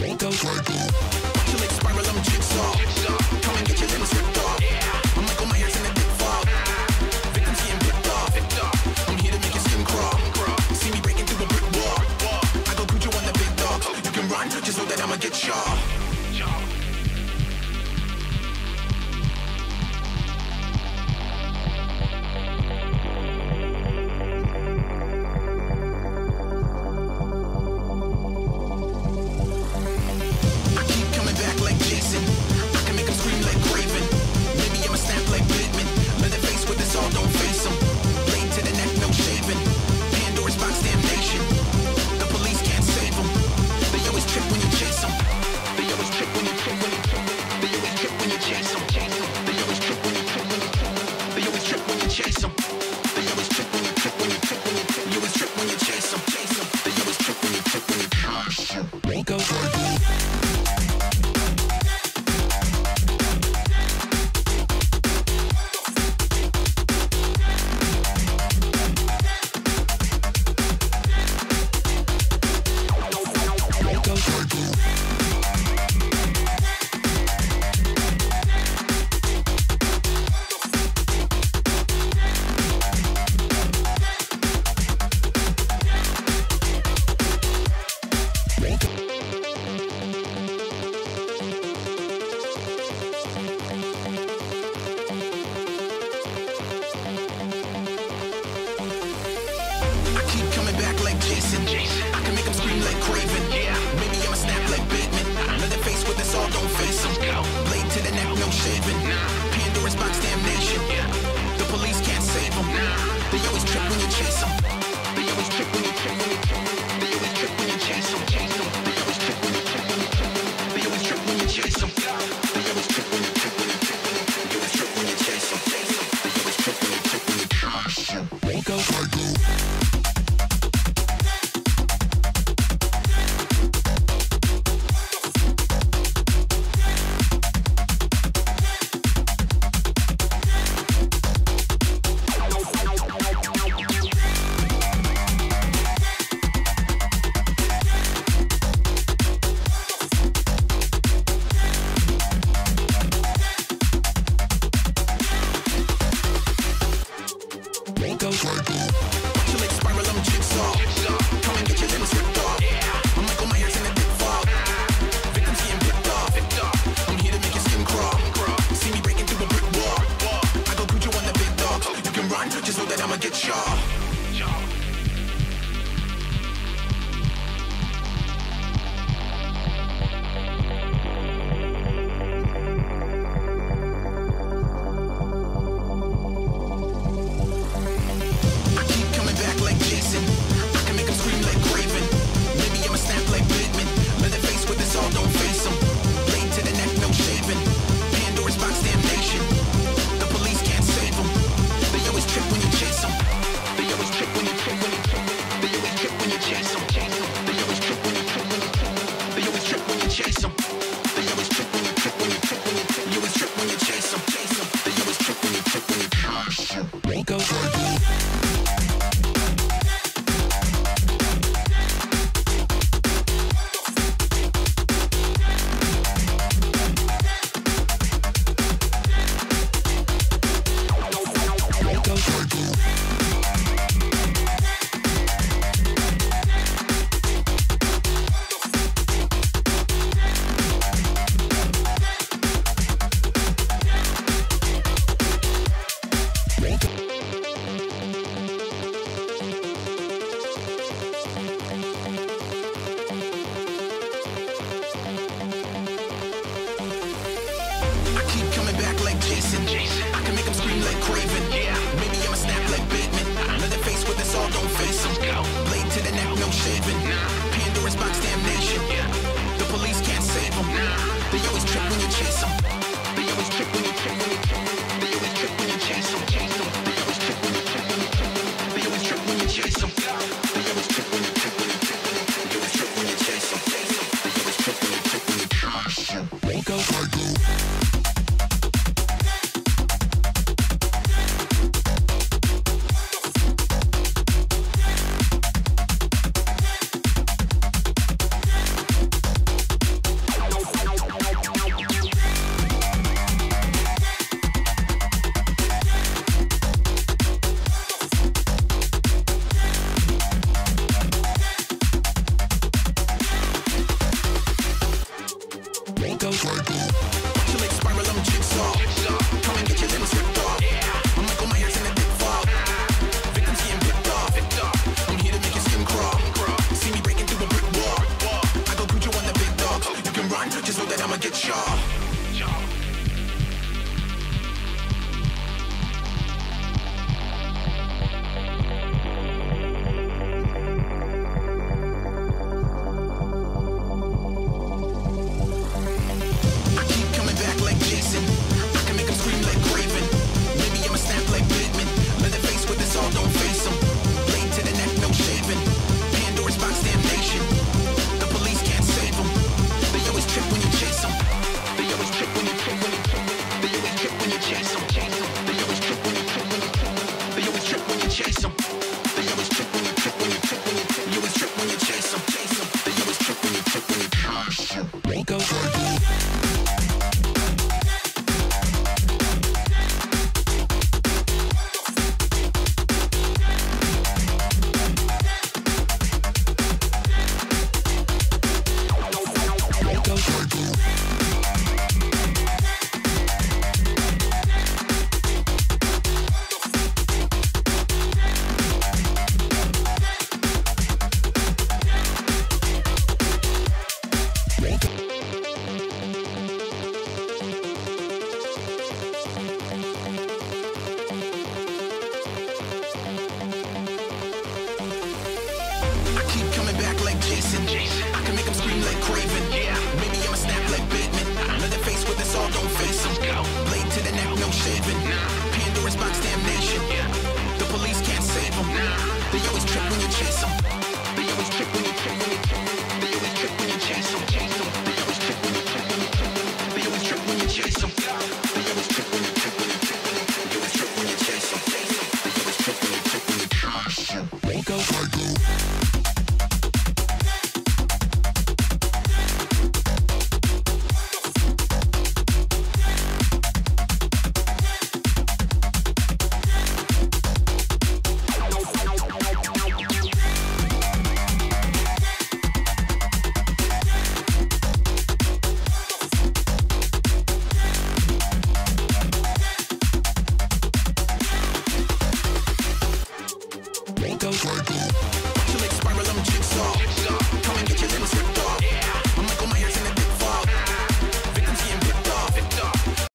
won't go psycho. Till like spiral, I'm jigsaw. chase them. They always trip when you trip when you trip when you trip. You always trip. psycho. jigsaw. Come and get your limbs ripped off. I'm Michael oh, Myers in fog. Victims getting picked off. I'm here to make your skin crawl. See me breaking through a brick wall. I go on the big. You can run, just know that I'ma get cycle. Jason. I can make them scream like Craven. Maybe I'ma snap like Batman. Leatherface uh-huh. with us all, don't face them. Blade to the neck, no shaving. Pandora's box, damnation. Yeah. The police can't save them. They always trip when you chase them.